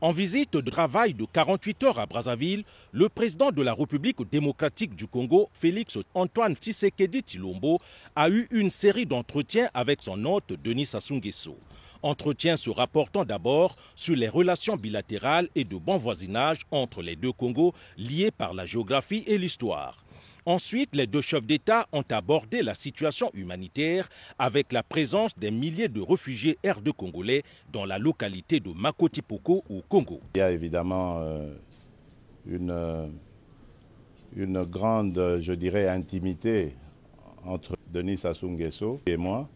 En visite de travail de 48 heures à Brazzaville, le président de la République démocratique du Congo, Félix Antoine Tshisekedi Tilombo, a eu une série d'entretiens avec son hôte Denis Sassou Nguesso. Entretiens se rapportant d'abord sur les relations bilatérales et de bon voisinage entre les deux Congos liés par la géographie et l'histoire. Ensuite, les deux chefs d'État ont abordé la situation humanitaire avec la présence des milliers de réfugiés R2 congolais dans la localité de Makotipoko au Congo. Il y a évidemment euh, une, euh, une grande, je dirais, intimité entre Denis Sassou Nguesso et moi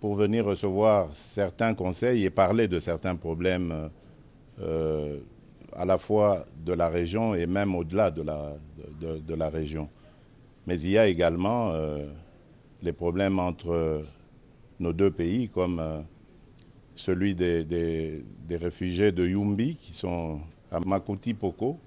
pour venir recevoir certains conseils et parler de certains problèmes euh, à la fois de la région et même au-delà de, la région. Mais il y a également euh, les problèmes entre nos deux pays, comme euh, celui des, réfugiés de Yumbi qui sont à Makuti Poko.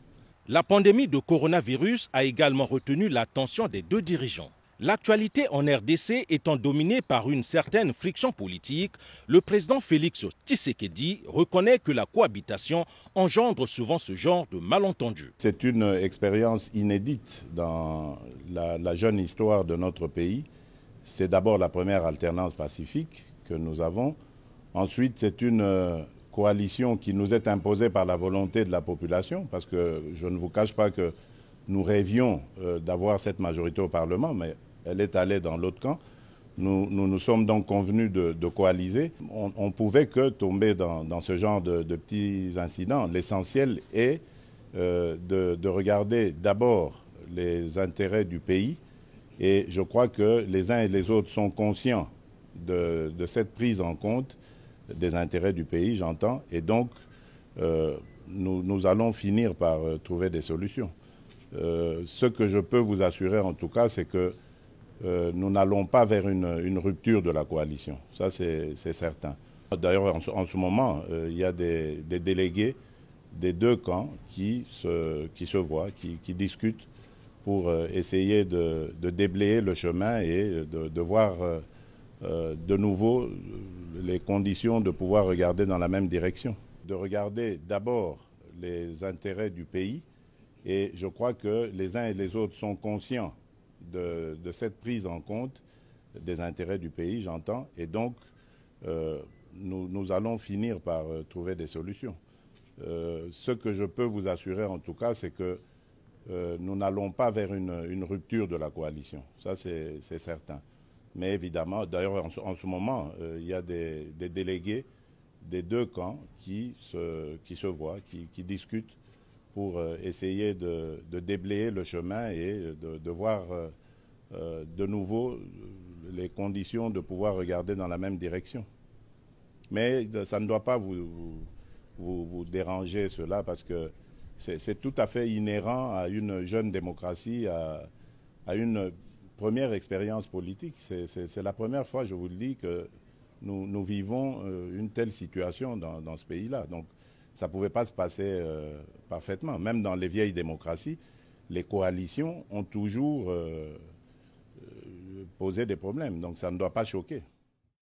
La pandémie de coronavirus a également retenu l'attention des deux dirigeants. L'actualité en RDC étant dominée par une certaine friction politique, le président Félix Tshisekedi reconnaît que la cohabitation engendre souvent ce genre de malentendus. C'est une expérience inédite dans la, jeune histoire de notre pays. C'est d'abord la première alternance pacifique que nous avons. Ensuite, c'est une coalition qui nous est imposée par la volonté de la population, parce que je ne vous cache pas que nous rêvions euh, d'avoir cette majorité au Parlement, mais elle est allée dans l'autre camp. Nous, nous, sommes donc convenus de, coaliser. On ne pouvait que tomber dans, ce genre de, petits incidents. L'essentiel est euh, de, de, regarder d'abord les intérêts du pays et je crois que les uns et les autres sont conscients de, cette prise en compte des intérêts du pays, j'entends, et donc euh, nous, allons finir par trouver des solutions. Euh, ce que je peux vous assurer en tout cas, c'est que euh, nous n'allons pas vers une, rupture de la coalition. Ça, c'est certain. D'ailleurs, en, ce moment, euh, il y a des, délégués des deux camps qui se, voient, qui, discutent pour essayer de, déblayer le chemin et de, voir de nouveau les conditions de pouvoir regarder dans la même direction. De regarder d'abord les intérêts du pays et je crois que les uns et les autres sont conscients de, cette prise en compte des intérêts du pays, j'entends, et donc euh, nous, allons finir par euh, trouver des solutions. Euh, ce que je peux vous assurer en tout cas, c'est que nous n'allons pas vers une, rupture de la coalition, ça c'est certain. Mais évidemment, d'ailleurs en, ce moment, il y a des, délégués des deux camps qui se, voient, qui discutent pour euh, essayer de, déblayer le chemin et de, voir euh, euh, de nouveau les conditions de pouvoir regarder dans la même direction. Mais ça ne doit pas vous, déranger cela parce que c'est tout à fait inhérent à une jeune démocratie, à, une première expérience politique. C'est la première fois, je vous le dis, que nous, nous vivons une telle situation dans, dans ce pays-là. Donc ça ne pouvait pas se passer euh, parfaitement. Même dans les vieilles démocraties, les coalitions ont toujours euh, posé des problèmes. Donc ça ne doit pas choquer.